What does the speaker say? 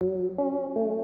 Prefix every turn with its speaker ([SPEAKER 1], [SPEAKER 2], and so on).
[SPEAKER 1] Música